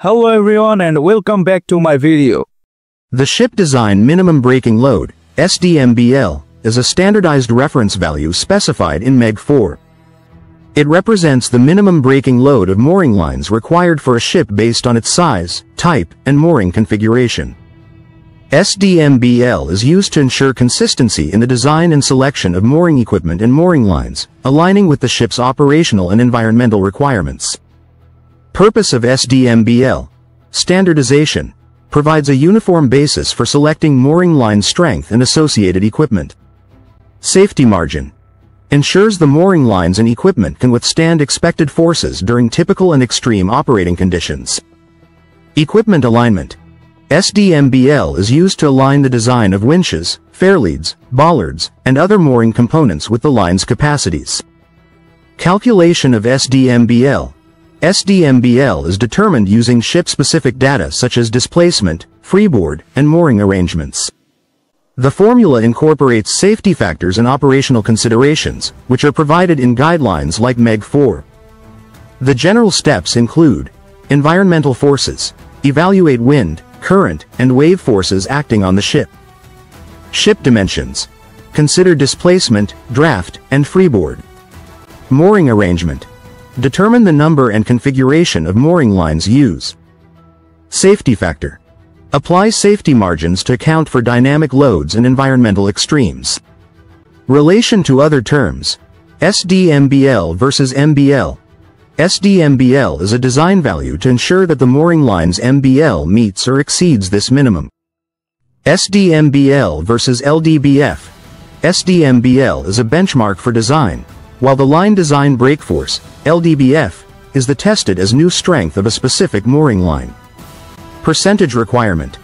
Hello everyone and welcome back to my video. The Ship Design Minimum Breaking Load, SDMBL, is a standardized reference value specified in MEG 4. It represents the minimum breaking load of mooring lines required for a ship based on its size, type, and mooring configuration. SDMBL is used to ensure consistency in the design and selection of mooring equipment and mooring lines, aligning with the ship's operational and environmental requirements. Purpose of SDMBL Standardization provides a uniform basis for selecting mooring line strength and associated equipment. Safety margin ensures the mooring lines and equipment can withstand expected forces during typical and extreme operating conditions. Equipment alignment SDMBL is used to align the design of winches, fairleads, bollards, and other mooring components with the line's capacities. Calculation of SDMBL SDMBL is determined using ship-specific data such as displacement, freeboard, and mooring arrangements. The formula incorporates safety factors and operational considerations, which are provided in guidelines like MEG 4. The general steps include environmental forces, evaluate wind, current, and wave forces acting on the ship. Ship dimensions, consider displacement, draft, and freeboard. Mooring arrangement, Determine the number and configuration of mooring lines used. Safety factor. Apply safety margins to account for dynamic loads and environmental extremes. Relation to other terms. SDMBL versus MBL. SDMBL is a design value to ensure that the mooring line's MBL meets or exceeds this minimum. SDMBL versus LDBF. SDMBL is a benchmark for design, while the line design break force, LDBF, is the tested as new strength of a specific mooring line. Percentage requirement.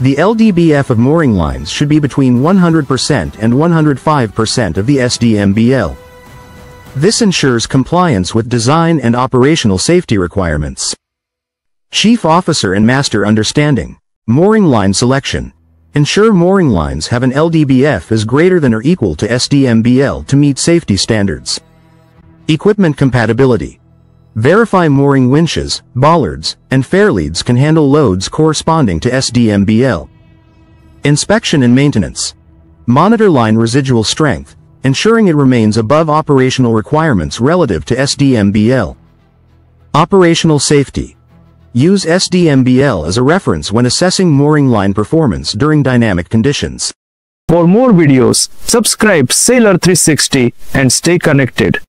The LDBF of mooring lines should be between 100% and 105% of the SDMBL. This ensures compliance with design and operational safety requirements. Chief Officer and Master Understanding. Mooring line selection. Ensure mooring lines have an LDBF is greater than or equal to SDMBL to meet safety standards. Equipment compatibility. Verify mooring winches, bollards, and fairleads can handle loads corresponding to SDMBL. Inspection and maintenance. Monitor line residual strength, ensuring it remains above operational requirements relative to SDMBL. Operational safety. Use SDMBL as a reference when assessing mooring line performance during dynamic conditions. For more videos, subscribe Sailor 360 and stay connected.